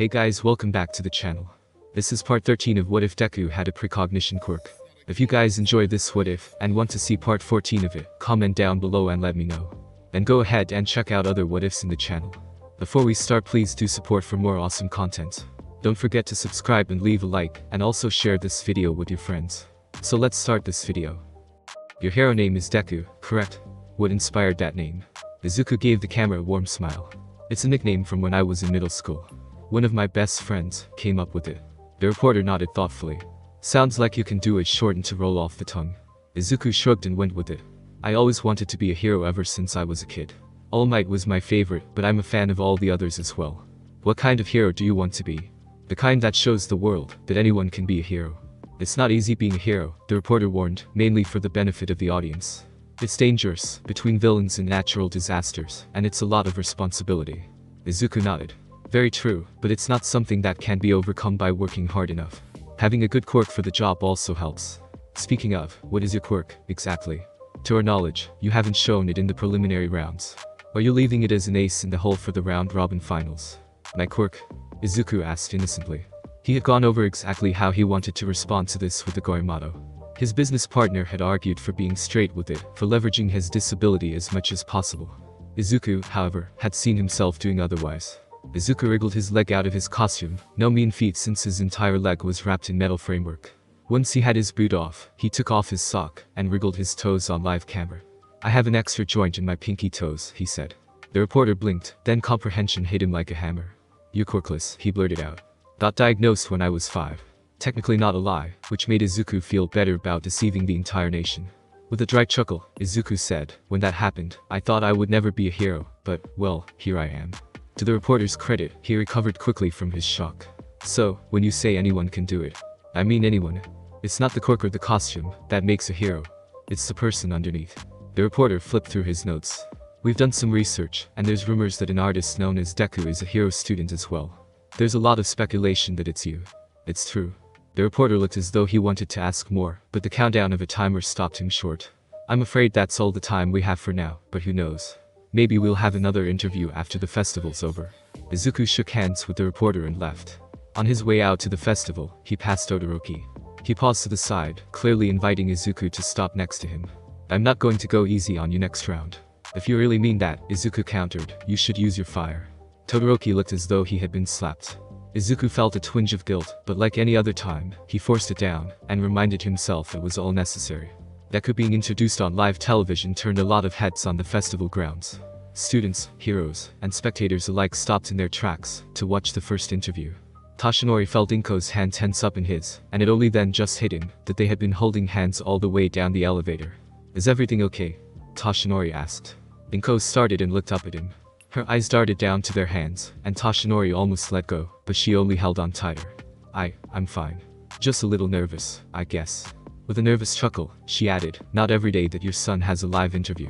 Hey guys welcome back to the channel. This is part 13 of What If Deku had a precognition quirk. If you guys enjoy this what if and want to see part 14 of it, comment down below and let me know. And go ahead and check out other what ifs in the channel. Before we start please do support for more awesome content. Don't forget to subscribe and leave a like and also share this video with your friends. So let's start this video. Your hero name is Deku, correct? What inspired that name? Izuku gave the camera a warm smile. It's a nickname from when I was in middle school. One of my best friends came up with it. The reporter nodded thoughtfully. Sounds like you can do it shortened to roll off the tongue. Izuku shrugged and went with it. I always wanted to be a hero ever since I was a kid. All Might was my favorite, but I'm a fan of all the others as well. What kind of hero do you want to be? The kind that shows the world that anyone can be a hero. It's not easy being a hero, the reporter warned, mainly for the benefit of the audience. It's dangerous, between villains and natural disasters, and it's a lot of responsibility. Izuku nodded. Very true, but it's not something that can be overcome by working hard enough. Having a good quirk for the job also helps. Speaking of, what is your quirk, exactly? To our knowledge, you haven't shown it in the preliminary rounds. Are you leaving it as an ace in the hole for the round-robin finals? My quirk? Izuku asked innocently. He had gone over exactly how he wanted to respond to this with the Goimato. His business partner had argued for being straight with it, for leveraging his disability as much as possible. Izuku, however, had seen himself doing otherwise. Izuku wriggled his leg out of his costume, no mean feat since his entire leg was wrapped in metal framework. Once he had his boot off, he took off his sock and wriggled his toes on live camera. I have an extra joint in my pinky toes, he said. The reporter blinked, then comprehension hit him like a hammer. You quirkless, he blurted out. Got diagnosed when I was five. Technically not a lie, which made Izuku feel better about deceiving the entire nation. With a dry chuckle, Izuku said, when that happened, I thought I would never be a hero, but, well, here I am. To the reporter's credit, he recovered quickly from his shock. So, when you say anyone can do it, I mean anyone. It's not the quirk or the costume that makes a hero. It's the person underneath. The reporter flipped through his notes. We've done some research, and there's rumors that an artist known as Deku is a hero student as well. There's a lot of speculation that it's you. It's true. The reporter looked as though he wanted to ask more, but the countdown of a timer stopped him short. I'm afraid that's all the time we have for now, but who knows. Maybe we'll have another interview after the festival's over. Izuku shook hands with the reporter and left. On his way out to the festival, he passed Todoroki. He paused to the side, clearly inviting Izuku to stop next to him. I'm not going to go easy on you next round. If you really mean that, Izuku countered, you should use your fire. Todoroki looked as though he had been slapped. Izuku felt a twinge of guilt, but like any other time, he forced it down, and reminded himself it was all necessary. Deku being introduced on live television turned a lot of heads on the festival grounds. Students, heroes, and spectators alike stopped in their tracks to watch the first interview. Toshinori felt Inko's hand tense up in his, and it only then just hit him that they had been holding hands all the way down the elevator. Is everything okay? Toshinori asked. Inko started and looked up at him. Her eyes darted down to their hands, and Toshinori almost let go, but she only held on tighter. I, I'm fine. Just a little nervous, I guess. With a nervous chuckle, she added, not every day that your son has a live interview.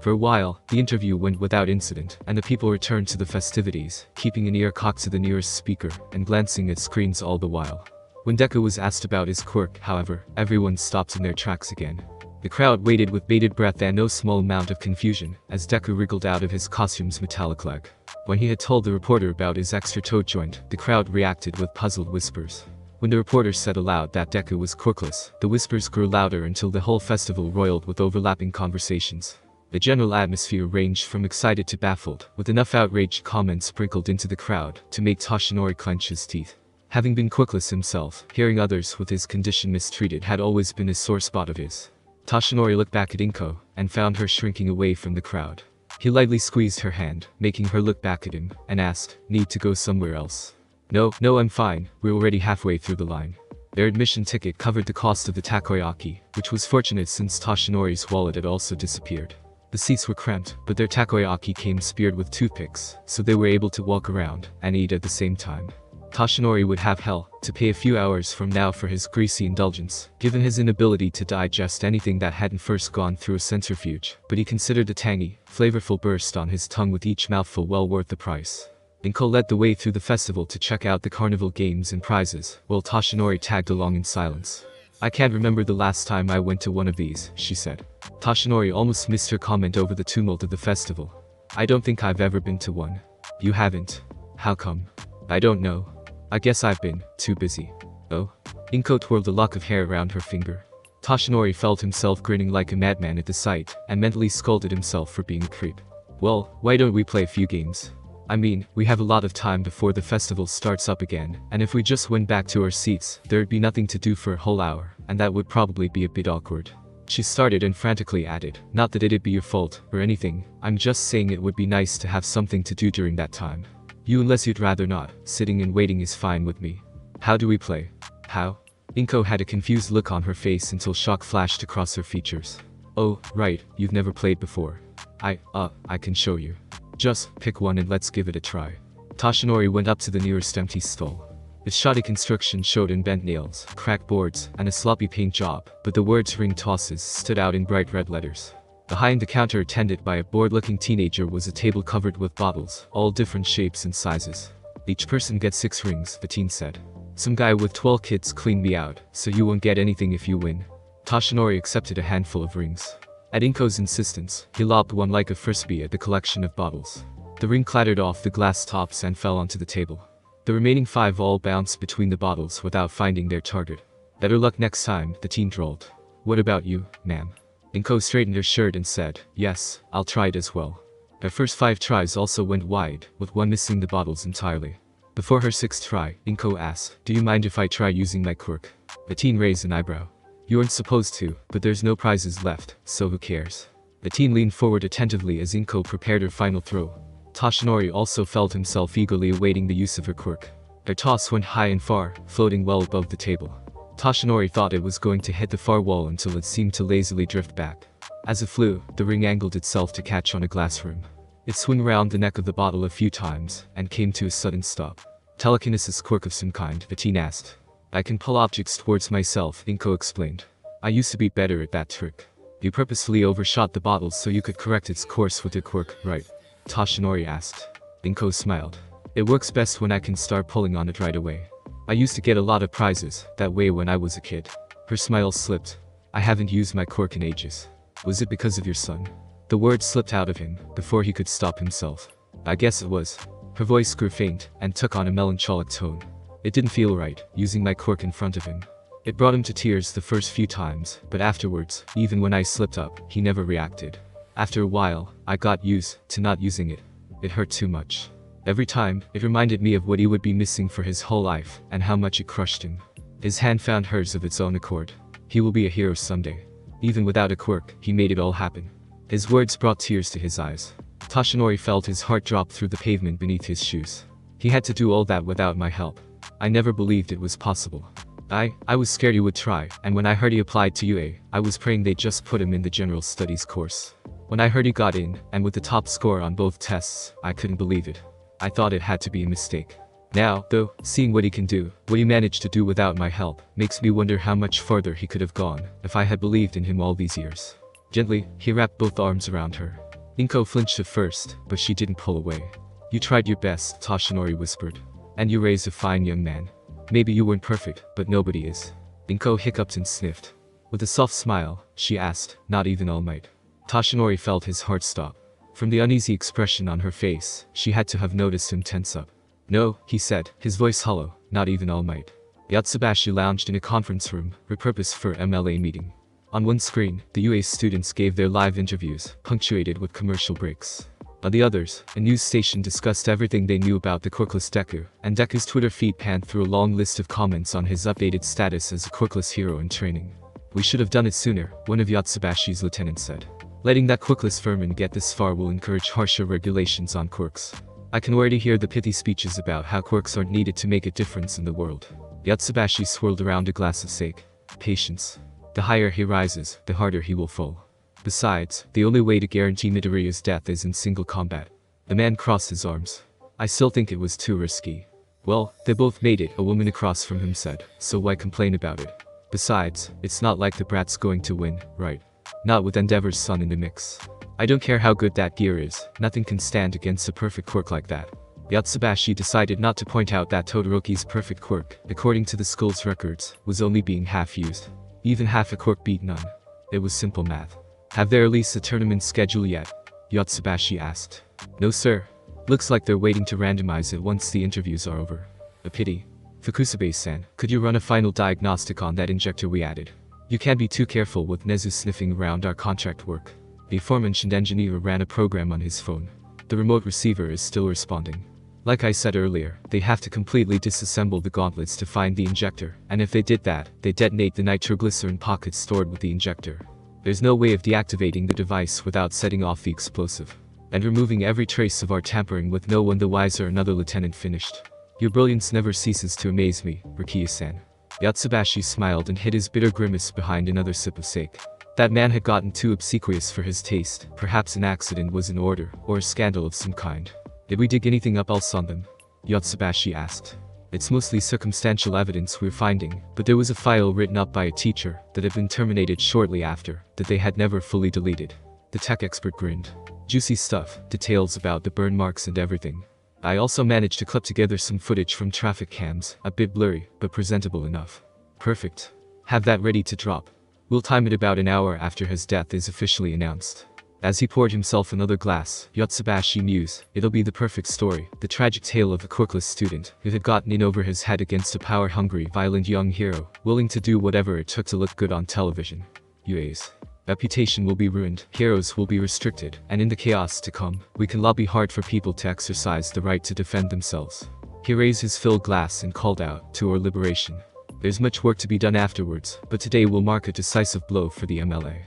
For a while, the interview went without incident, and the people returned to the festivities, keeping an ear cocked to the nearest speaker, and glancing at screens all the while. When Deku was asked about his quirk, however, everyone stopped in their tracks again. The crowd waited with bated breath and no small amount of confusion, as Deku wriggled out of his costume's metallic leg. When he had told the reporter about his extra toe joint, the crowd reacted with puzzled whispers. When the reporter said aloud that Deku was quirkless, the whispers grew louder until the whole festival roiled with overlapping conversations. The general atmosphere ranged from excited to baffled, with enough outraged comments sprinkled into the crowd to make Toshinori clench his teeth. Having been quirkless himself, hearing others with his condition mistreated had always been a sore spot of his. Toshinori looked back at Inko, and found her shrinking away from the crowd. He lightly squeezed her hand, making her look back at him, and asked, need to go somewhere else. No, no I'm fine, we're already halfway through the line. Their admission ticket covered the cost of the takoyaki, which was fortunate since Toshinori's wallet had also disappeared. The seats were cramped, but their takoyaki came speared with toothpicks, so they were able to walk around and eat at the same time. Tashinori would have hell to pay a few hours from now for his greasy indulgence, given his inability to digest anything that hadn't first gone through a centrifuge, but he considered the tangy, flavorful burst on his tongue with each mouthful well worth the price. Inko led the way through the festival to check out the carnival games and prizes, while Toshinori tagged along in silence. I can't remember the last time I went to one of these, she said. Toshinori almost missed her comment over the tumult of the festival. I don't think I've ever been to one. You haven't. How come? I don't know. I guess I've been too busy. Oh? Inko twirled a lock of hair around her finger. Toshinori felt himself grinning like a madman at the sight, and mentally scolded himself for being a creep. Well, why don't we play a few games? I mean, we have a lot of time before the festival starts up again, and if we just went back to our seats, there'd be nothing to do for a whole hour, and that would probably be a bit awkward. She started and frantically added, not that it'd be your fault, or anything, I'm just saying it would be nice to have something to do during that time. You unless you'd rather not, sitting and waiting is fine with me. How do we play? How? Inko had a confused look on her face until shock flashed across her features. Oh, right, you've never played before. I, uh, I can show you. Just, pick one and let's give it a try. Toshinori went up to the nearest empty stall. Its shoddy construction showed in bent nails, cracked boards, and a sloppy paint job, but the words ring tosses stood out in bright red letters. Behind the counter attended by a bored-looking teenager was a table covered with bottles, all different shapes and sizes. Each person gets six rings, the teen said. Some guy with 12 kids cleaned me out, so you won't get anything if you win. Toshinori accepted a handful of rings. At Inko's insistence, he lobbed one like a frisbee at the collection of bottles. The ring clattered off the glass tops and fell onto the table. The remaining five all bounced between the bottles without finding their target. Better luck next time, the teen drawled. What about you, ma'am? Inko straightened her shirt and said, yes, I'll try it as well. Her first five tries also went wide, with one missing the bottles entirely. Before her sixth try, Inko asked, do you mind if I try using my quirk? The teen raised an eyebrow. You aren't supposed to, but there's no prizes left, so who cares? The teen leaned forward attentively as Inko prepared her final throw. Toshinori also felt himself eagerly awaiting the use of her quirk. Her toss went high and far, floating well above the table. Toshinori thought it was going to hit the far wall until it seemed to lazily drift back. As it flew, the ring angled itself to catch on a glass rim. It swung round the neck of the bottle a few times, and came to a sudden stop. Telekinesis quirk of some kind, the teen asked. I can pull objects towards myself, Inko explained. I used to be better at that trick. You purposely overshot the bottle so you could correct its course with your quirk, right? Toshinori asked. Inko smiled. It works best when I can start pulling on it right away. I used to get a lot of prizes, that way when I was a kid. Her smile slipped. I haven't used my quirk in ages. Was it because of your son? The word slipped out of him, before he could stop himself. I guess it was. Her voice grew faint, and took on a melancholic tone. It didn't feel right, using my quirk in front of him. It brought him to tears the first few times, but afterwards, even when I slipped up, he never reacted. After a while, I got used to not using it. It hurt too much. Every time, it reminded me of what he would be missing for his whole life, and how much it crushed him. His hand found hers of its own accord. He will be a hero someday. Even without a quirk, he made it all happen. His words brought tears to his eyes. Toshinori felt his heart drop through the pavement beneath his shoes. He had to do all that without my help. I never believed it was possible. I, I was scared he would try, and when I heard he applied to UA, I was praying they'd just put him in the general studies course. When I heard he got in, and with the top score on both tests, I couldn't believe it. I thought it had to be a mistake. Now, though, seeing what he can do, what he managed to do without my help, makes me wonder how much farther he could have gone, if I had believed in him all these years. Gently, he wrapped both arms around her. Inko flinched at first, but she didn't pull away. You tried your best, Toshinori whispered. And you raised a fine young man. Maybe you weren't perfect, but nobody is. Inko hiccuped and sniffed. With a soft smile, she asked, not even All Might. Toshinori felt his heart stop. From the uneasy expression on her face, she had to have noticed him tense up. No, he said, his voice hollow, not even All Might. Yotsubashi lounged in a conference room, repurposed for MLA meeting. On one screen, the UA students gave their live interviews, punctuated with commercial breaks. The others, a news station discussed everything they knew about the quirkless Deku, and Deku's Twitter feed panned through a long list of comments on his updated status as a quirkless hero in training. We should have done it sooner, one of Yotsubashi's lieutenants said. Letting that quirkless vermin get this far will encourage harsher regulations on quirks. I can already hear the pithy speeches about how quirks aren't needed to make a difference in the world. Yotsubashi swirled around a glass of sake. Patience. The higher he rises, the harder he will fall. Besides, the only way to guarantee Midoriya's death is in single combat. The man crossed his arms. I still think it was too risky. Well, they both made it, a woman across from him said, so why complain about it? Besides, it's not like the brat's going to win, right? Not with Endeavor's son in the mix. I don't care how good that gear is, nothing can stand against a perfect quirk like that. Yotsubashi decided not to point out that Todoroki's perfect quirk, according to the school's records, was only being half used. Even half a quirk beat none. It was simple math. Have they released a tournament schedule yet? Yotsubashi asked. No sir. Looks like they're waiting to randomize it once the interviews are over. A pity. Fukusabe-san, could you run a final diagnostic on that injector we added? You can't be too careful with Nezu sniffing around our contract work. The aforementioned engineer ran a program on his phone. The remote receiver is still responding. Like I said earlier, they have to completely disassemble the gauntlets to find the injector, and if they did that, they detonate the nitroglycerin pockets stored with the injector. There's no way of deactivating the device without setting off the explosive. And removing every trace of our tampering with no one the wiser another lieutenant finished. Your brilliance never ceases to amaze me, Rikiya-san. Yotsubashi smiled and hid his bitter grimace behind another sip of sake. That man had gotten too obsequious for his taste, perhaps an accident was in order, or a scandal of some kind. Did we dig anything up else on them? Yotsubashi asked. It's mostly circumstantial evidence we're finding, but there was a file written up by a teacher that had been terminated shortly after, that they had never fully deleted. The tech expert grinned. Juicy stuff, details about the burn marks and everything. I also managed to clip together some footage from traffic cams, a bit blurry, but presentable enough. Perfect. Have that ready to drop. We'll time it about an hour after his death is officially announced. As he poured himself another glass, Yotsubashi mused, it'll be the perfect story, the tragic tale of a quirkless student who had gotten in over his head against a power-hungry, violent young hero, willing to do whatever it took to look good on television. UA's reputation will be ruined, heroes will be restricted, and in the chaos to come, we can lobby hard for people to exercise the right to defend themselves. He raised his filled glass and called out, to our liberation. There's much work to be done afterwards, but today will mark a decisive blow for the MLA.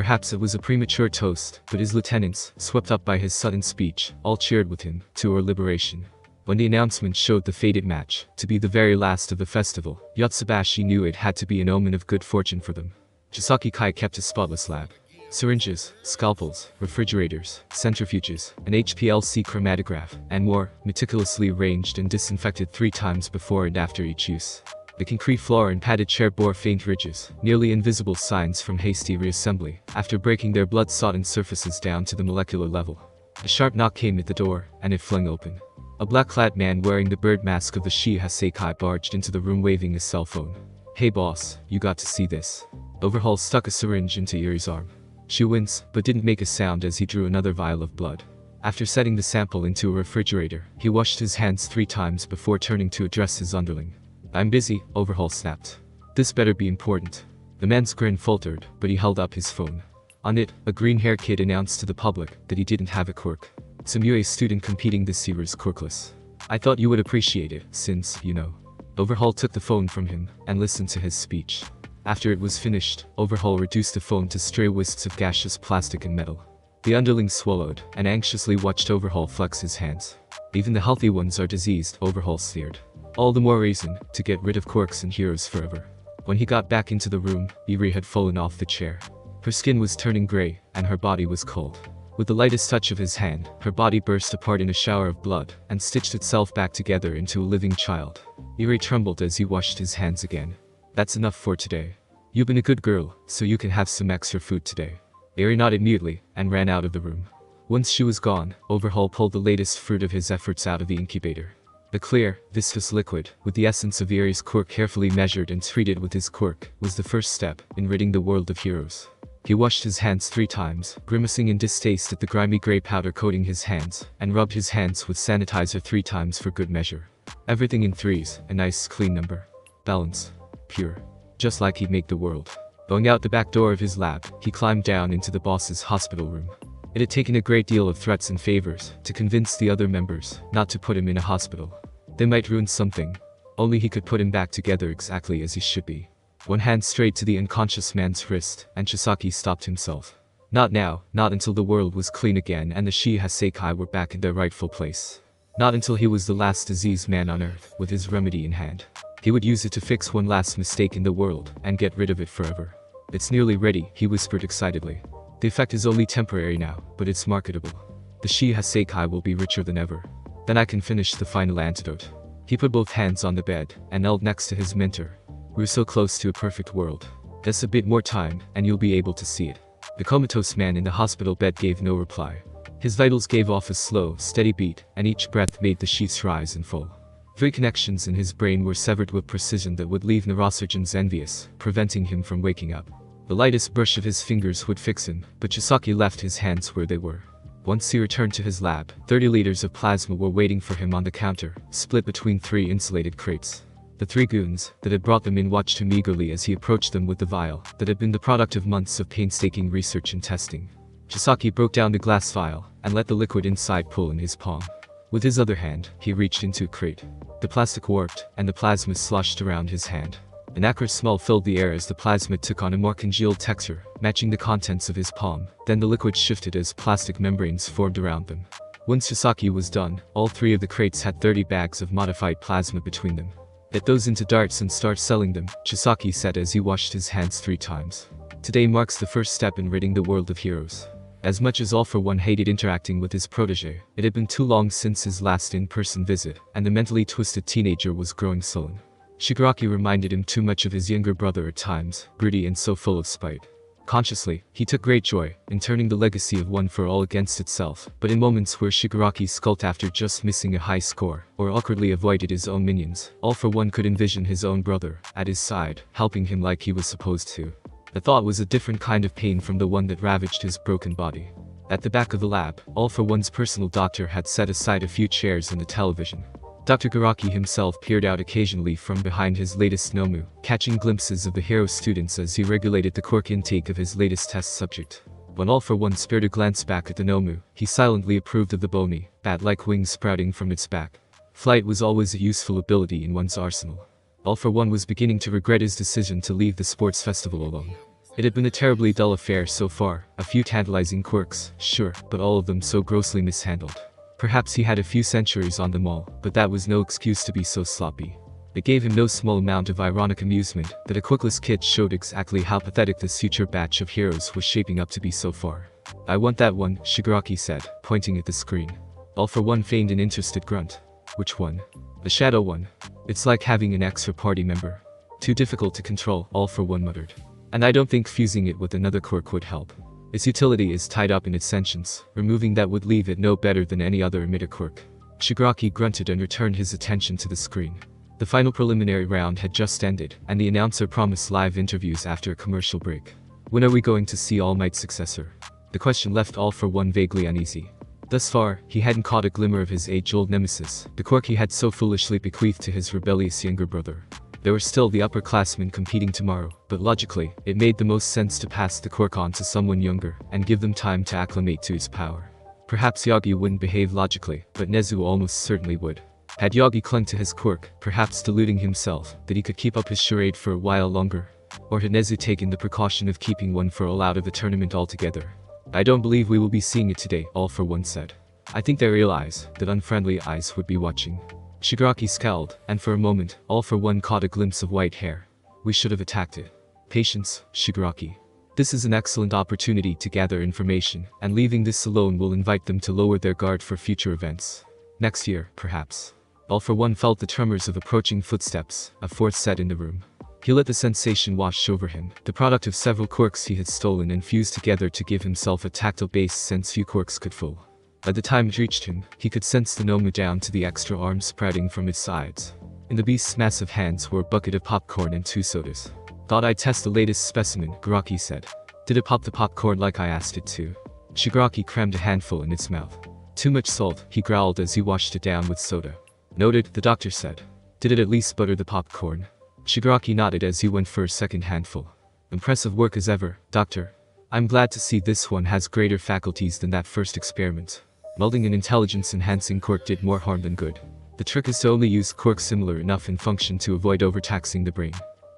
Perhaps it was a premature toast, but his lieutenants, swept up by his sudden speech, all cheered with him, to our liberation. When the announcement showed the fated match, to be the very last of the festival, Yotsubashi knew it had to be an omen of good fortune for them. Chisaki Kai kept his spotless lab. Syringes, scalpels, refrigerators, centrifuges, an HPLC chromatograph, and more, meticulously arranged and disinfected three times before and after each use. The concrete floor and padded chair bore faint ridges, nearly invisible signs from hasty reassembly, after breaking their blood-sodden surfaces down to the molecular level. A sharp knock came at the door, and it flung open. A black-clad man wearing the bird mask of the Shie Hassaikai barged into the room waving his cell phone. Hey boss, you got to see this. Overhaul stuck a syringe into Eri's arm. She winced, but didn't make a sound as he drew another vial of blood. After setting the sample into a refrigerator, he washed his hands three times before turning to address his underling. I'm busy, Overhaul snapped. This better be important. The man's grin faltered, but he held up his phone. On it, a green-haired kid announced to the public that he didn't have a quirk. Some UA student competing this year is quirkless. I thought you would appreciate it, since, you know. Overhaul took the phone from him, and listened to his speech. After it was finished, Overhaul reduced the phone to stray wisps of gaseous plastic and metal. The underling swallowed, and anxiously watched Overhaul flex his hands. Even the healthy ones are diseased, Overhaul sneered. All the more reason to get rid of quirks and heroes forever. When he got back into the room, Eri had fallen off the chair. Her skin was turning gray, and her body was cold. With the lightest touch of his hand, her body burst apart in a shower of blood, and stitched itself back together into a living child. Eri trembled as he washed his hands again. That's enough for today. You've been a good girl, so you can have some extra food today. Eri nodded mutely, and ran out of the room. Once she was gone, Overhaul pulled the latest fruit of his efforts out of the incubator. The clear, viscous liquid, with the essence of Eri's quirk carefully measured and treated with his quirk, was the first step in ridding the world of heroes. He washed his hands three times, grimacing in distaste at the grimy gray powder coating his hands, and rubbed his hands with sanitizer three times for good measure. Everything in threes, a nice clean number. Balance pure. Just like he'd make the world. Going out the back door of his lab, he climbed down into the boss's hospital room. It had taken a great deal of threats and favors to convince the other members not to put him in a hospital. They might ruin something. Only he could put him back together exactly as he should be. One hand straight to the unconscious man's wrist, and Chisaki stopped himself. Not now, not until the world was clean again and the Shie Hassaikai were back in their rightful place. Not until he was the last diseased man on earth, with his remedy in hand. He would use it to fix one last mistake in the world, and get rid of it forever. It's nearly ready, he whispered excitedly. The effect is only temporary now, but it's marketable. The Shie Hassaikai will be richer than ever. Then I can finish the final antidote. He put both hands on the bed, and knelt next to his mentor. We're so close to a perfect world. Just a bit more time, and you'll be able to see it. The comatose man in the hospital bed gave no reply. His vitals gave off a slow, steady beat, and each breath made the sheets rise and fall. Three connections in his brain were severed with precision that would leave neurosurgeons envious, preventing him from waking up. The lightest brush of his fingers would fix him, but Chisaki left his hands where they were. Once he returned to his lab, 30 liters of plasma were waiting for him on the counter, split between three insulated crates. The three goons that had brought them in watched him eagerly as he approached them with the vial that had been the product of months of painstaking research and testing. Chisaki broke down the glass vial and let the liquid inside pull in his palm. With his other hand, he reached into a crate. The plastic warped, and the plasma sloshed around his hand. An acrid smell filled the air as the plasma took on a more congealed texture, matching the contents of his palm. Then the liquid shifted as plastic membranes formed around them. Once Chisaki was done, all three of the crates had 30 bags of modified plasma between them. Get those into darts and start selling them, Chisaki said as he washed his hands three times. Today marks the first step in ridding the world of heroes. As much as All for One hated interacting with his protege, it had been too long since his last in-person visit, and the mentally twisted teenager was growing sullen. Shigaraki reminded him too much of his younger brother at times, gritty and so full of spite. Consciously, he took great joy in turning the legacy of One for All against itself, but in moments where Shigaraki skulked after just missing a high score, or awkwardly avoided his own minions, All for One could envision his own brother, at his side, helping him like he was supposed to. The thought was a different kind of pain from the one that ravaged his broken body. At the back of the lab, All for One's personal doctor had set aside a few chairs and a television. Dr. Garaki himself peered out occasionally from behind his latest Nomu, catching glimpses of the hero students as he regulated the quirk intake of his latest test subject. When all for one spared a glance back at the Nomu, he silently approved of the bony, bat-like wings sprouting from its back. Flight was always a useful ability in one's arsenal. All for one was beginning to regret his decision to leave the sports festival alone. It had been a terribly dull affair so far, a few tantalizing quirks, sure, but all of them so grossly mishandled. Perhaps he had a few centuries on them all, but that was no excuse to be so sloppy. It gave him no small amount of ironic amusement that a quirkless kid showed exactly how pathetic this future batch of heroes was shaping up to be so far. I want that one, Shigaraki said, pointing at the screen. All for one feigned an interested grunt. Which one? The shadow one. It's like having an extra party member. Too difficult to control, all for one muttered. And I don't think fusing it with another quirk would help. Its utility is tied up in its sentience, removing that would leave it no better than any other emitter quirk. Shigaraki grunted and returned his attention to the screen. The final preliminary round had just ended, and the announcer promised live interviews after a commercial break. When are we going to see All Might's successor? The question left All for one vaguely uneasy. Thus far, he hadn't caught a glimmer of his age-old nemesis, the quirk he had so foolishly bequeathed to his rebellious younger brother. There were still the upperclassmen competing tomorrow, but logically, it made the most sense to pass the quirk on to someone younger, and give them time to acclimate to its power. Perhaps Yagi wouldn't behave logically, but Nezu almost certainly would. Had Yagi clung to his quirk, perhaps deluding himself, that he could keep up his charade for a while longer. Or had Nezu taken the precaution of keeping one for all out of the tournament altogether. I don't believe we will be seeing it today, all for one said. I think they realize that unfriendly eyes would be watching. Shigaraki scowled, and for a moment, all for one caught a glimpse of white hair. We should have attacked it. Patience, Shigaraki. This is an excellent opportunity to gather information, and leaving this alone will invite them to lower their guard for future events. Next year, perhaps. All for one felt the tremors of approaching footsteps, a fourth set in the room. He let the sensation wash over him, the product of several quirks he had stolen and fused together to give himself a tactile base since few quirks could fool. By the time it reached him, he could sense the Nomu down to the extra arms sprouting from its sides. In the beast's massive hands were a bucket of popcorn and two sodas. Thought I'd test the latest specimen, Garaki said. Did it pop the popcorn like I asked it to? Shigaraki crammed a handful in its mouth. Too much salt, he growled as he washed it down with soda. Noted, the doctor said. Did it at least butter the popcorn? Shigaraki nodded as he went for a second handful. Impressive work as ever, doctor. I'm glad to see this one has greater faculties than that first experiment. Melding an intelligence-enhancing quirk did more harm than good. The trick is to only use quirks similar enough in function to avoid overtaxing the brain.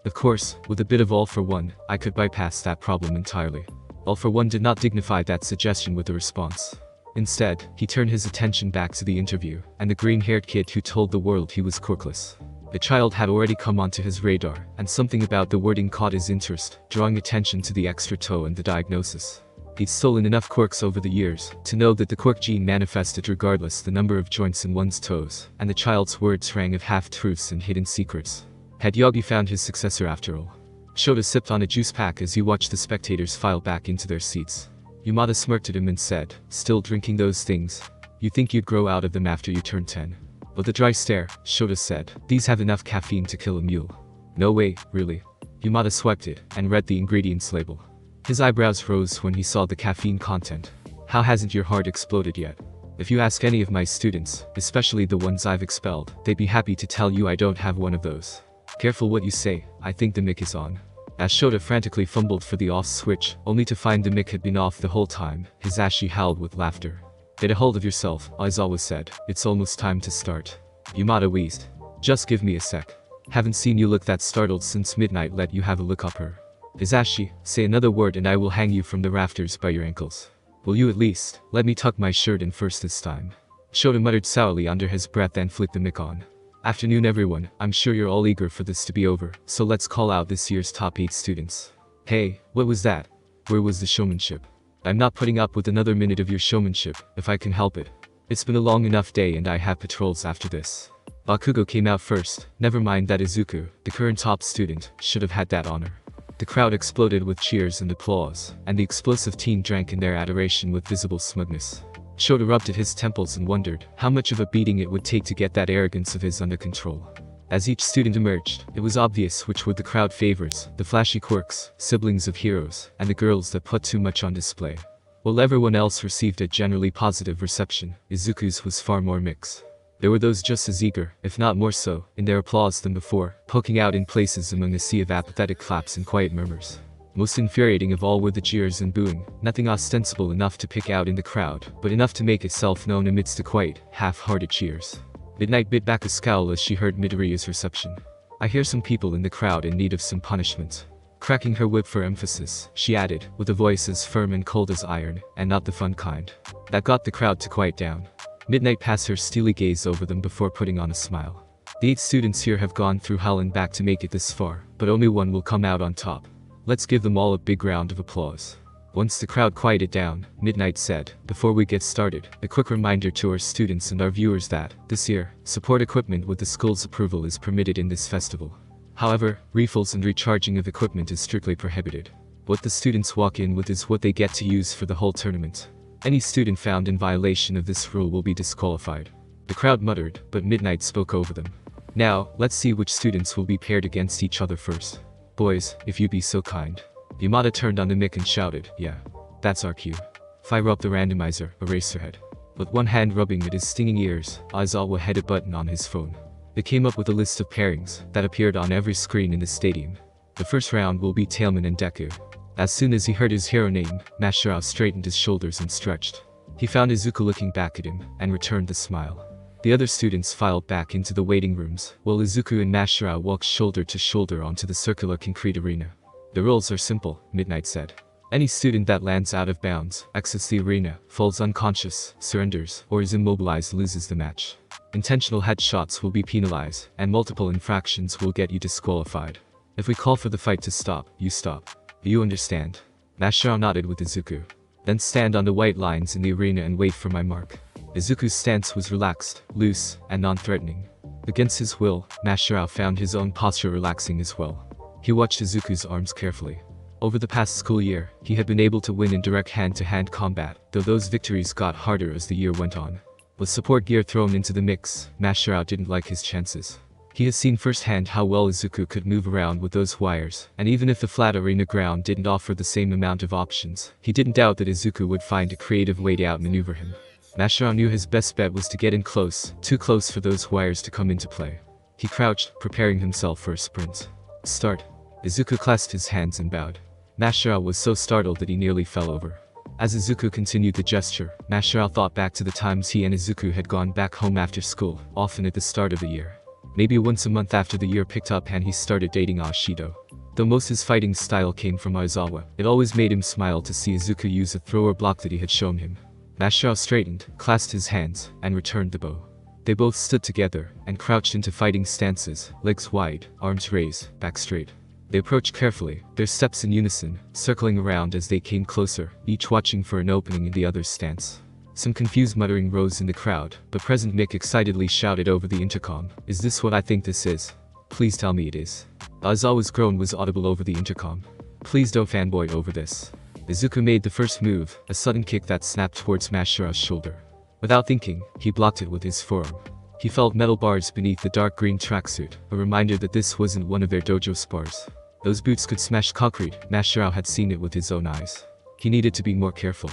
Of course, with a bit of all for one, I could bypass that problem entirely. All for one did not dignify that suggestion with a response. Instead, he turned his attention back to the interview, and the green-haired kid who told the world he was quirkless. The child had already come onto his radar, and something about the wording caught his interest, drawing attention to the extra toe and the diagnosis. He'd stolen enough quirks over the years to know that the quirk gene manifested regardless the number of joints in one's toes, and the child's words rang of half-truths and hidden secrets. Had Yagi found his successor after all? Shota sipped on a juice pack as he watched the spectators file back into their seats. Yamada smirked at him and said, still drinking those things? You think you'd grow out of them after you turn 10? With a dry stare, Shota said, these have enough caffeine to kill a mule. No way, really. Yamada swiped it and read the ingredients label. His eyebrows rose when he saw the caffeine content. How hasn't your heart exploded yet? If you ask any of my students, especially the ones I've expelled, they'd be happy to tell you I don't have one of those. Careful what you say, I think the mic is on. As Shota frantically fumbled for the off switch, only to find the mic had been off the whole time, Hizashi howled with laughter. Get a hold of yourself, Aizawa said, it's almost time to start. Yamada wheezed. Just give me a sec. Haven't seen you look that startled since midnight let you have a look up her. Hizashi, say another word and I will hang you from the rafters by your ankles. Will you at least, let me tuck my shirt in first this time. Shota muttered sourly under his breath and flicked the mic on. Afternoon everyone, I'm sure you're all eager for this to be over, so let's call out this year's top 8 students. Hey, what was that? Where was the showmanship? I'm not putting up with another minute of your showmanship, if I can help it. It's been a long enough day and I have patrols after this. Bakugo came out first, never mind that Izuku, the current top student, should have had that honor. The crowd exploded with cheers and applause, and the explosive teen drank in their adoration with visible smugness. Shota rubbed at his temples and wondered how much of a beating it would take to get that arrogance of his under control. As each student emerged, it was obvious which were the crowd favors, the flashy quirks, siblings of heroes, and the girls that put too much on display. While everyone else received a generally positive reception, Izuku's was far more mixed. There were those just as eager, if not more so, in their applause than before, poking out in places among a sea of apathetic claps and quiet murmurs. Most infuriating of all were the jeers and booing, nothing ostensible enough to pick out in the crowd, but enough to make itself known amidst the quiet, half-hearted cheers. Midnight bit back a scowl as she heard Midoriya's reception. I hear some people in the crowd in need of some punishment. Cracking her whip for emphasis, she added, with a voice as firm and cold as iron, and not the fun kind. That got the crowd to quiet down. Midnight passed her steely gaze over them before putting on a smile. The eight students here have gone through hell and back to make it this far, but only one will come out on top. Let's give them all a big round of applause. Once the crowd quieted down, Midnight said, before we get started, a quick reminder to our students and our viewers that, this year, support equipment with the school's approval is permitted in this festival. However, refills and recharging of equipment is strictly prohibited. What the students walk in with is what they get to use for the whole tournament. Any student found in violation of this rule will be disqualified. The crowd muttered, but Midnight spoke over them. Now, let's see which students will be paired against each other first. Boys, if you'd be so kind. Yamada turned on the mic and shouted, yeah. That's our cue. Fire up the randomizer, Eraserhead. With one hand rubbing at his stinging ears, Aizawa had a button on his phone. It came up with a list of pairings that appeared on every screen in the stadium. The first round will be Tailman and Deku. As soon as he heard his hero name, Mashirao straightened his shoulders and stretched. He found Izuku looking back at him, and returned the smile. The other students filed back into the waiting rooms, while Izuku and Mashirao walked shoulder to shoulder onto the circular concrete arena. The rules are simple, Midnight said. Any student that lands out of bounds, exits the arena, falls unconscious, surrenders, or is immobilized loses the match. Intentional headshots will be penalized, and multiple infractions will get you disqualified. If we call for the fight to stop, you stop. You understand. Mashirao nodded with Izuku. Then stand on the white lines in the arena and wait for my mark. Izuku's stance was relaxed, loose, and non-threatening. Against his will, Mashirao found his own posture relaxing as well. He watched Izuku's arms carefully. Over the past school year, he had been able to win in direct hand-to-hand -hand combat, though those victories got harder as the year went on. With support gear thrown into the mix, Mashirao didn't like his chances. He has seen firsthand how well Izuku could move around with those wires, and even if the flat arena ground didn't offer the same amount of options, he didn't doubt that Izuku would find a creative way to outmaneuver him. Mashirao knew his best bet was to get in close, too close for those wires to come into play. He crouched, preparing himself for a sprint. Start. Izuku clasped his hands and bowed. Mashirao was so startled that he nearly fell over. As Izuku continued the gesture, Mashirao thought back to the times he and Izuku had gone back home after school, often at the start of the year. Maybe once a month after the year picked up and he started dating Ashido. Though most his fighting style came from Aizawa, it always made him smile to see Izuku use a thrower block that he had shown him. Mashirao straightened, clasped his hands, and returned the bow. They both stood together, and crouched into fighting stances, legs wide, arms raised, back straight. They approached carefully, their steps in unison, circling around as they came closer, each watching for an opening in the other's stance. Some confused muttering rose in the crowd, but Present Mic excitedly shouted over the intercom, Is this what I think this is? Please tell me it is. Aizawa's groan was audible over the intercom. Please don't fanboy over this. Izuku made the first move, a sudden kick that snapped towards Mashirao's shoulder. Without thinking, he blocked it with his forearm. He felt metal bars beneath the dark green tracksuit, a reminder that this wasn't one of their dojo spars. Those boots could smash concrete, Mashirao had seen it with his own eyes. He needed to be more careful.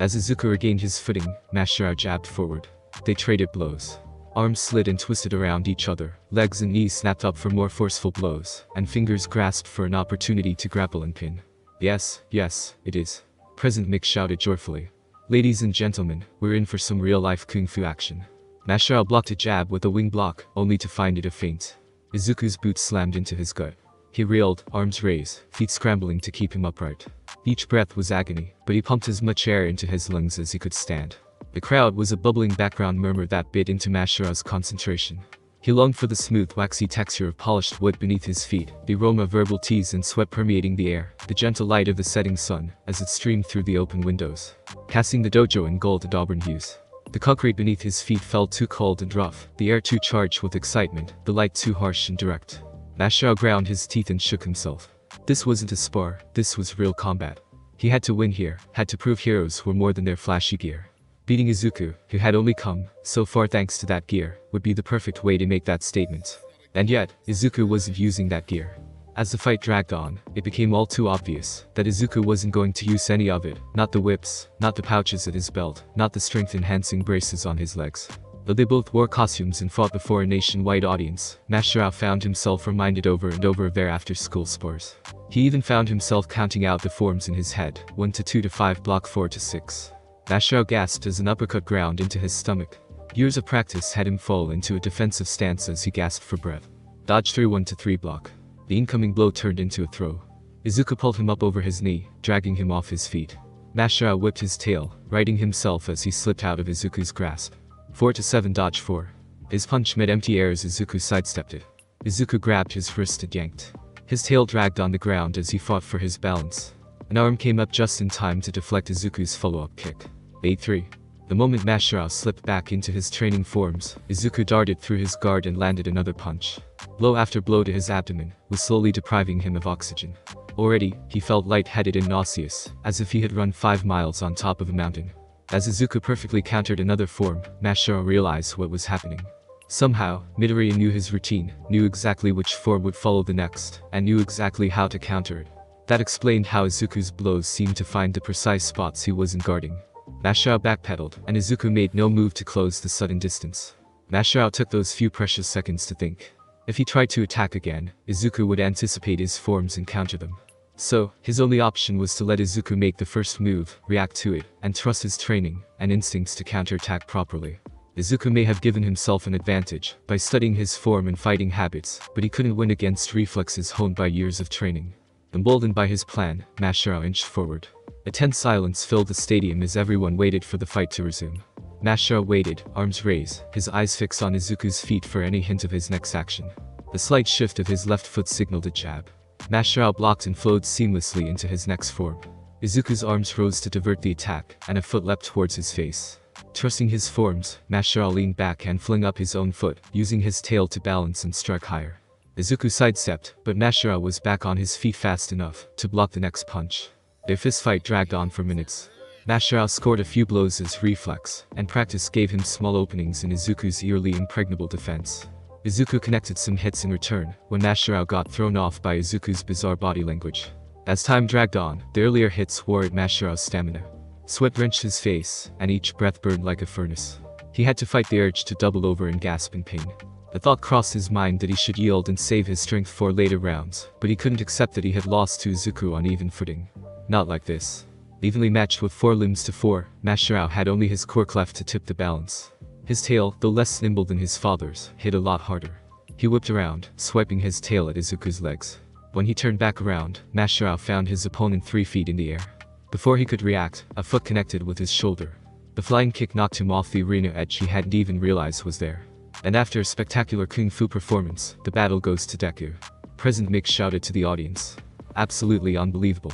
As Izuku regained his footing, Mashirao jabbed forward. They traded blows. Arms slid and twisted around each other, legs and knees snapped up for more forceful blows, and fingers grasped for an opportunity to grapple and pin. Yes, yes, it is. Present Mic shouted joyfully. Ladies and gentlemen, we're in for some real-life kung fu action. Mashirao blocked a jab with a wing block, only to find it a feint. Izuku's boot slammed into his gut. He reeled, arms raised, feet scrambling to keep him upright. Each breath was agony, but he pumped as much air into his lungs as he could stand. The crowd was a bubbling background murmur that bit into Mashirao's concentration. He longed for the smooth, waxy texture of polished wood beneath his feet, the aroma of verbal teas and sweat permeating the air, the gentle light of the setting sun, as it streamed through the open windows, casting the dojo in gold and auburn hues. The concrete beneath his feet felt too cold and rough, the air too charged with excitement, the light too harsh and direct. Mashirao ground his teeth and shook himself. This wasn't a spar, this was real combat. He had to win here, had to prove heroes were more than their flashy gear. Beating Izuku, who had only come, so far thanks to that gear, would be the perfect way to make that statement. And yet, Izuku wasn't using that gear. As the fight dragged on, it became all too obvious that Izuku wasn't going to use any of it, not the whips, not the pouches at his belt, not the strength-enhancing braces on his legs. Though they both wore costumes and fought before a nationwide audience, Mashirao found himself reminded over and over of their after-school spars. He even found himself counting out the forms in his head, 1 to 2 to 5 block 4 to 6. Mashirao gasped as an uppercut ground into his stomach. Years of practice had him fall into a defensive stance as he gasped for breath. Dodge through 1 to 3 block. The incoming blow turned into a throw. Izuku pulled him up over his knee, dragging him off his feet. Mashirao whipped his tail, righting himself as he slipped out of Izuku's grasp. 4 to 7 dodge 4. His punch met empty air as Izuku sidestepped it. Izuku grabbed his wrist and yanked. His tail dragged on the ground as he fought for his balance. An arm came up just in time to deflect Izuku's follow-up kick. 8-3. The moment Mashirao slipped back into his training forms, Izuku darted through his guard and landed another punch. Blow after blow to his abdomen was slowly depriving him of oxygen. Already, he felt lightheaded and nauseous, as if he had run five miles on top of a mountain. As Izuku perfectly countered another form, Mashirao realized what was happening. Somehow, Midoriya knew his routine, knew exactly which form would follow the next, and knew exactly how to counter it. That explained how Izuku's blows seemed to find the precise spots he wasn't guarding. Mashirao backpedaled, and Izuku made no move to close the sudden distance. Mashirao took those few precious seconds to think. If he tried to attack again, Izuku would anticipate his forms and counter them. So, his only option was to let Izuku make the first move, react to it, and trust his training and instincts to counterattack properly. Izuku may have given himself an advantage by studying his form and fighting habits, but he couldn't win against reflexes honed by years of training. Emboldened by his plan, Mashirao inched forward. A tense silence filled the stadium as everyone waited for the fight to resume. Mashirao waited, arms raised, his eyes fixed on Izuku's feet for any hint of his next action. The slight shift of his left foot signaled a jab. Mashirao blocked and flowed seamlessly into his next form. Izuku's arms rose to divert the attack, and a foot leapt towards his face. Trusting his forms, Mashirao leaned back and flung up his own foot, using his tail to balance and strike higher. Izuku sidestepped, but Mashirao was back on his feet fast enough to block the next punch. Their fistfight dragged on for minutes. Mashirao scored a few blows as reflex, and practice gave him small openings in Izuku's eerily impregnable defense. Izuku connected some hits in return, when Mashirao got thrown off by Izuku's bizarre body language. As time dragged on, the earlier hits wore at Mashirao's stamina. Sweat drenched his face, and each breath burned like a furnace. He had to fight the urge to double over and gasp in pain. The thought crossed his mind that he should yield and save his strength for later rounds, but he couldn't accept that he had lost to Izuku on even footing. Not like this. Evenly matched with four limbs to four, Mashirao had only his quirk left to tip the balance. His tail, though less nimble than his father's, hit a lot harder. He whipped around, swiping his tail at Izuku's legs. When he turned back around, Mashirao found his opponent three feet in the air. Before he could react, a foot connected with his shoulder. The flying kick knocked him off the arena edge he hadn't even realized was there. And after a spectacular kung fu performance, the battle goes to Deku. President Mick shouted to the audience. Absolutely unbelievable.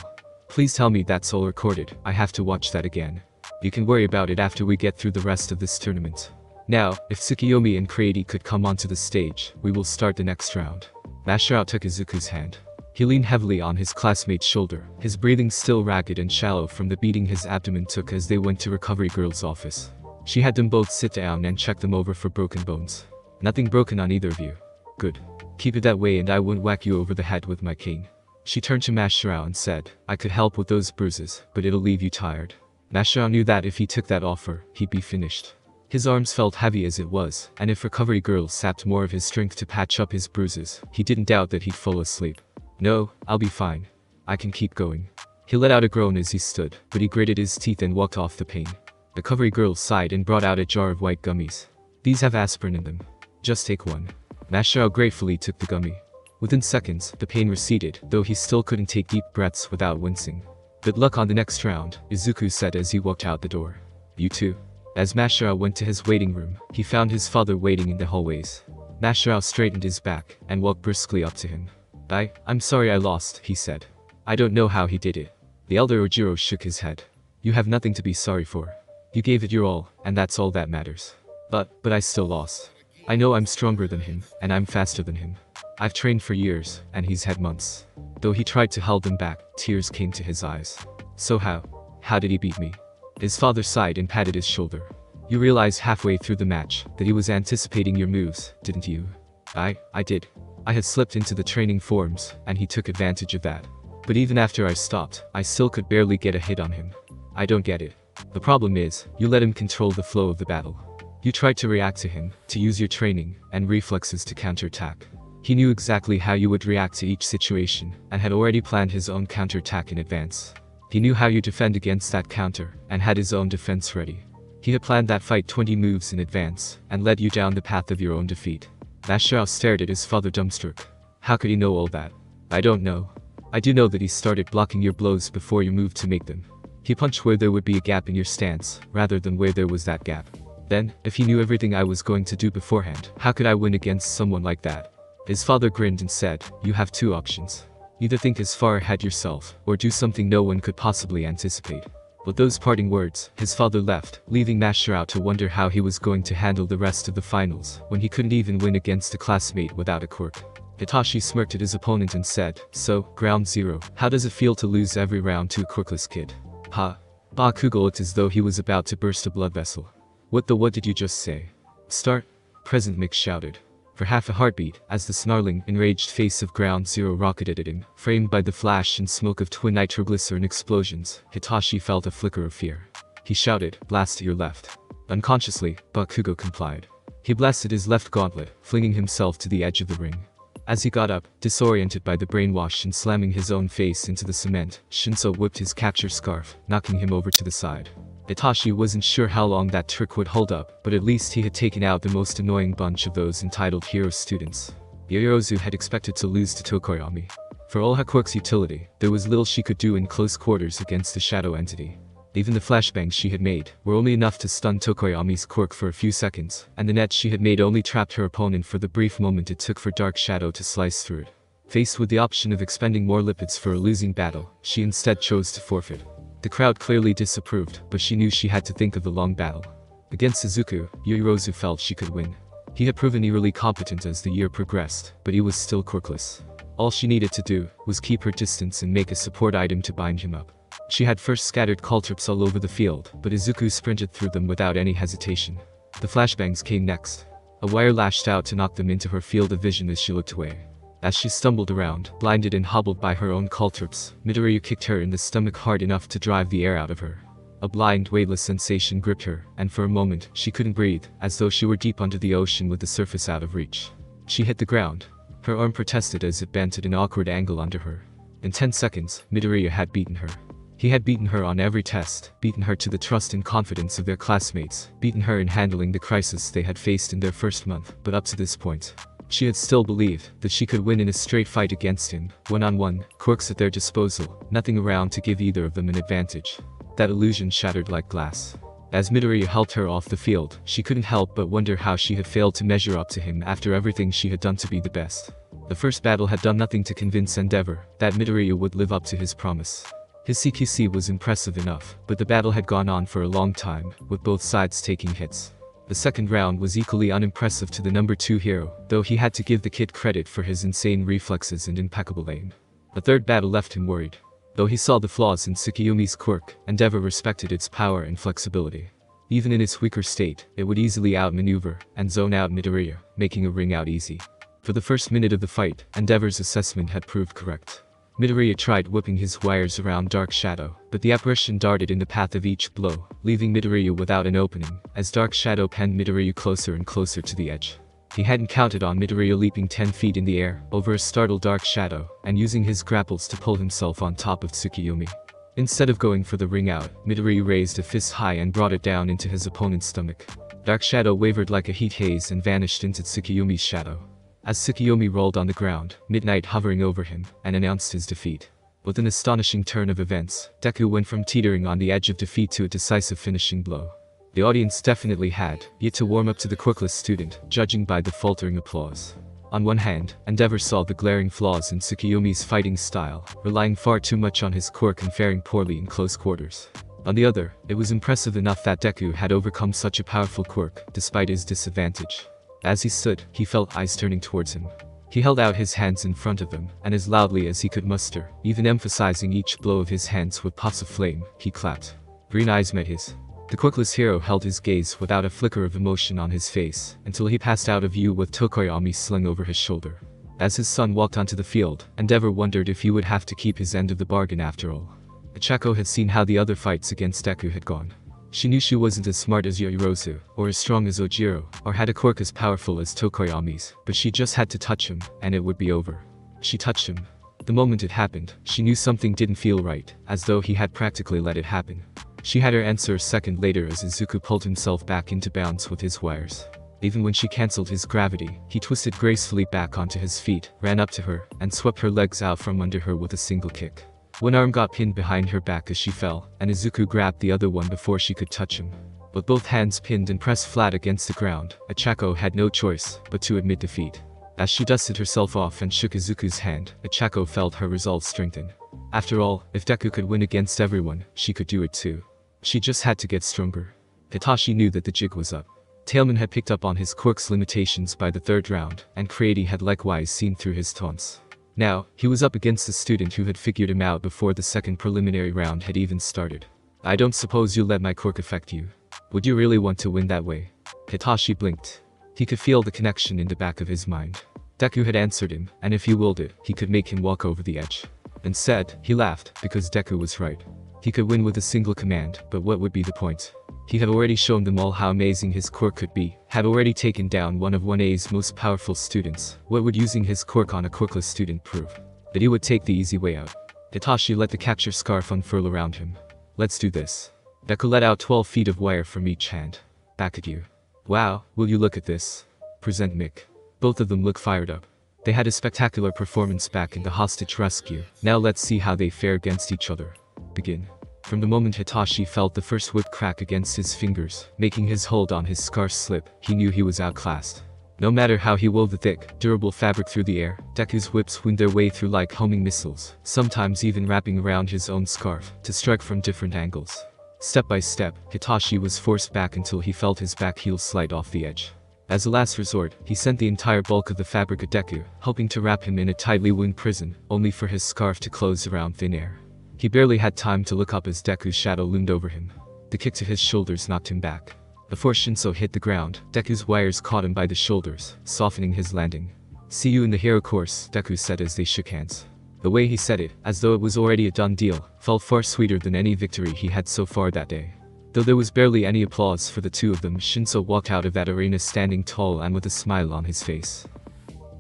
Please tell me that's all recorded, I have to watch that again. You can worry about it after we get through the rest of this tournament. Now, if Tsukuyomi and Creati could come onto the stage, we will start the next round. Mashirao took Izuku's hand. He leaned heavily on his classmate's shoulder, his breathing still ragged and shallow from the beating his abdomen took as they went to recovery girl's office. She had them both sit down and check them over for broken bones. Nothing broken on either of you. Good. Keep it that way and I won't whack you over the head with my cane. She turned to Mashirao and said, I could help with those bruises, but it'll leave you tired. Mashirao knew that if he took that offer, he'd be finished. His arms felt heavy as it was, and if recovery girls sapped more of his strength to patch up his bruises, he didn't doubt that he'd fall asleep. No, I'll be fine. I can keep going. He let out a groan as he stood, but he gritted his teeth and walked off the pain. The recovery girl sighed and brought out a jar of white gummies. These have aspirin in them. Just take one. Masao gratefully took the gummy. Within seconds, the pain receded, though he still couldn't take deep breaths without wincing. Good luck on the next round, Izuku said as he walked out the door. You too. As Mashirao went to his waiting room, he found his father waiting in the hallways. Mashirao straightened his back and walked briskly up to him. I, I'm sorry I lost, he said. I don't know how he did it. The elder Ojiro shook his head. You have nothing to be sorry for. You gave it your all, and that's all that matters. But, but I still lost. I know I'm stronger than him, and I'm faster than him. I've trained for years, and he's had months. Though he tried to hold them back, tears came to his eyes. So how? How did he beat me? His father sighed and patted his shoulder. You realized halfway through the match that he was anticipating your moves, didn't you? I, I did. I had slipped into the training forms, and he took advantage of that. But even after I stopped, I still could barely get a hit on him. I don't get it. The problem is, you let him control the flow of the battle. You tried to react to him, to use your training and reflexes to counterattack. He knew exactly how you would react to each situation, and had already planned his own counterattack in advance. He knew how you defend against that counter, and had his own defense ready. He had planned that fight 20 moves in advance, and led you down the path of your own defeat. Mashirao stared at his father dumbstruck. How could he know all that? I don't know. I do know that he started blocking your blows before you moved to make them. He punched where there would be a gap in your stance, rather than where there was that gap. Then, if he knew everything I was going to do beforehand, how could I win against someone like that? His father grinned and said, You have two options. Either think as far ahead yourself, or do something no one could possibly anticipate. With those parting words, his father left, leaving Mashirao to wonder how he was going to handle the rest of the finals, when he couldn't even win against a classmate without a quirk. Hitoshi smirked at his opponent and said, So, ground zero, how does it feel to lose every round to a quirkless kid? Ha. Bakugo looked as though he was about to burst a blood vessel. What the what did you just say? Start? Present Mic shouted for half a heartbeat, as the snarling, enraged face of Ground Zero rocketed at him, framed by the flash and smoke of twin nitroglycerin explosions, Hitoshi felt a flicker of fear. He shouted, blast to your left. Unconsciously, Bakugo complied. He blasted his left gauntlet, flinging himself to the edge of the ring. As he got up, disoriented by the brainwash and slamming his own face into the cement, Shinso whipped his capture scarf, knocking him over to the side. Hitoshi wasn't sure how long that trick would hold up, but at least he had taken out the most annoying bunch of those entitled hero students. Yaoyorozu had expected to lose to Tokoyami. For all quirk's utility, there was little she could do in close quarters against the shadow entity. Even the flashbangs she had made were only enough to stun Tokoyami's quirk for a few seconds, and the net she had made only trapped her opponent for the brief moment it took for Dark Shadow to slice through it. Faced with the option of expending more lipids for a losing battle, she instead chose to forfeit. The crowd clearly disapproved, but she knew she had to think of the long battle. Against Izuku, Yaoyorozu felt she could win. He had proven eerily competent as the year progressed, but he was still quirkless. All she needed to do was keep her distance and make a support item to bind him up. She had first scattered caltrops all over the field, but Izuku sprinted through them without any hesitation. The flashbangs came next. A wire lashed out to knock them into her field of vision as she looked away. As she stumbled around, blinded and hobbled by her own caltrops, Midoriya kicked her in the stomach hard enough to drive the air out of her. A blind, weightless sensation gripped her, and for a moment, she couldn't breathe, as though she were deep under the ocean with the surface out of reach. She hit the ground. Her arm protested as it bent at an awkward angle under her. In 10 seconds, Midoriya had beaten her. He had beaten her on every test, beaten her to the trust and confidence of their classmates, beaten her in handling the crisis they had faced in their first month, but up to this point, she had still believed that she could win in a straight fight against him, one-on-one, quirks at their disposal, nothing around to give either of them an advantage. That illusion shattered like glass. As Midoriya helped her off the field, she couldn't help but wonder how she had failed to measure up to him after everything she had done to be the best. The first battle had done nothing to convince Endeavor that Midoriya would live up to his promise. His CQC was impressive enough, but the battle had gone on for a long time, with both sides taking hits. The second round was equally unimpressive to the number 2 hero, though he had to give the kid credit for his insane reflexes and impeccable aim. The third battle left him worried. Though he saw the flaws in Tsukuyomi's quirk, and Endeavor respected its power and flexibility. Even in its weaker state, it would easily outmaneuver and zone out Midoriya, making a ring out easy. For the first minute of the fight, Endeavor's assessment had proved correct. Midoriya tried whipping his wires around Dark Shadow, but the apparition darted in the path of each blow, leaving Midoriya without an opening, as Dark Shadow penned Midoriya closer and closer to the edge. He hadn't counted on Midoriya leaping 10 feet in the air, over a startled Dark Shadow, and using his grapples to pull himself on top of Tsukuyomi. Instead of going for the ring out, Midoriya raised a fist high and brought it down into his opponent's stomach. Dark Shadow wavered like a heat haze and vanished into Tsukuyomi's shadow. As Tsukuyomi rolled on the ground, Midnight hovering over him, and announced his defeat. With an astonishing turn of events, Deku went from teetering on the edge of defeat to a decisive finishing blow. The audience definitely had, yet to warm up to the quirkless student, judging by the faltering applause. On one hand, Endeavor saw the glaring flaws in Tsukuyomi's fighting style, relying far too much on his quirk and faring poorly in close quarters. On the other, it was impressive enough that Deku had overcome such a powerful quirk, despite his disadvantage. As he stood, he felt eyes turning towards him. He held out his hands in front of him, and as loudly as he could muster, even emphasizing each blow of his hands with puffs of flame, he clapped. Green eyes met his. The quirkless hero held his gaze without a flicker of emotion on his face, until he passed out of view with Tokoyami slung over his shoulder. As his son walked onto the field, Endeavor wondered if he would have to keep his end of the bargain after all. Ochako had seen how the other fights against Deku had gone. She knew she wasn't as smart as Yaoyorozu, or as strong as Ojiro, or had a quirk as powerful as Tokoyami's, but she just had to touch him, and it would be over. She touched him. The moment it happened, she knew something didn't feel right, as though he had practically let it happen. She had her answer a second later as Izuku pulled himself back into bounds with his wires. Even when she cancelled his gravity, he twisted gracefully back onto his feet, ran up to her, and swept her legs out from under her with a single kick. One arm got pinned behind her back as she fell, and Izuku grabbed the other one before she could touch him. With both hands pinned and pressed flat against the ground, Ochako had no choice but to admit defeat. As she dusted herself off and shook Izuku's hand, Ochako felt her resolve strengthen. After all, if Deku could win against everyone, she could do it too. She just had to get stronger. Hitoshi knew that the jig was up. Tailman had picked up on his quirk's limitations by the third round, and Creati had likewise seen through his taunts. Now, he was up against a student who had figured him out before the second preliminary round had even started. I don't suppose you'll let my quirk affect you. Would you really want to win that way? Hitoshi blinked. He could feel the connection in the back of his mind. Deku had answered him, and if he willed it, he could make him walk over the edge. Instead, he laughed, because Deku was right. He could win with a single command, but what would be the point? He had already shown them all how amazing his quirk could be, had already taken down one of 1A's most powerful students. What would using his quirk on a quirkless student prove? That he would take the easy way out. Hitoshi let the capture scarf unfurl around him. Let's do this. Deku let out 12 feet of wire from each hand. Back at you. Wow, will you look at this? Present Mic. Both of them look fired up. They had a spectacular performance back in the hostage rescue. Now let's see how they fare against each other. Begin. From the moment Hitoshi felt the first whip crack against his fingers, making his hold on his scarf slip, he knew he was outclassed. No matter how he wove the thick, durable fabric through the air, Deku's whips wound their way through like homing missiles, sometimes even wrapping around his own scarf, to strike from different angles. Step by step, Hitoshi was forced back until he felt his back heel slide off the edge. As a last resort, he sent the entire bulk of the fabric at Deku, hoping to wrap him in a tightly wound prison, only for his scarf to close around thin air. He barely had time to look up as Deku's shadow loomed over him. The kick to his shoulders knocked him back. Before Shinso hit the ground, Deku's wires caught him by the shoulders, softening his landing. See you in the hero course, Deku said as they shook hands. The way he said it, as though it was already a done deal, felt far sweeter than any victory he had so far that day. Though there was barely any applause for the two of them, Shinso walked out of that arena standing tall and with a smile on his face.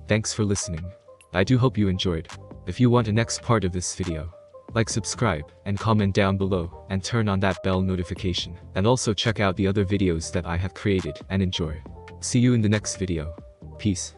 Thanks for listening. I do hope you enjoyed. If you want a next part of this video, like subscribe, and comment down below, and turn on that bell notification. And also check out the other videos that I have created, and enjoy. See you in the next video. Peace.